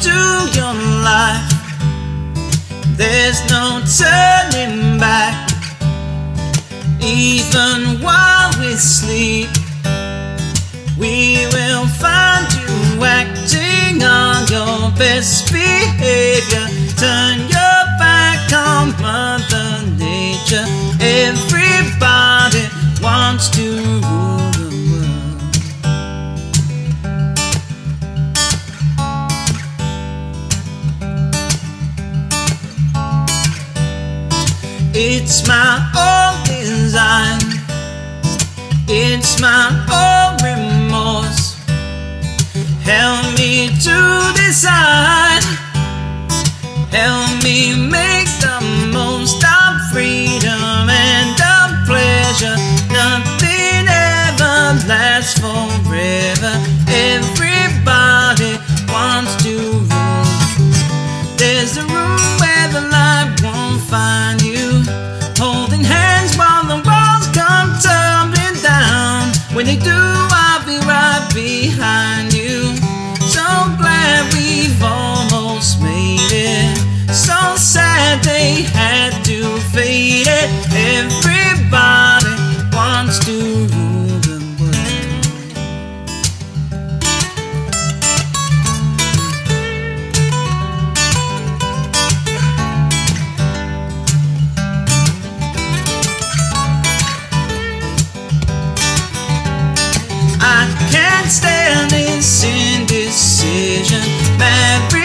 to your life. There's no turning back. Even while we sleep, we will find you acting on your best behavior. Turn It's my own design. It's my own remorse. Help me to decide. Help me make the most of freedom and of pleasure. Nothing ever lasts forever. Everybody wants to rule. There's a room where the light won't find When they do, I'll be right behind you. So glad we've almost made it. So sad they had to fade it. Everybody wants to Manipulation.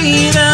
freedom.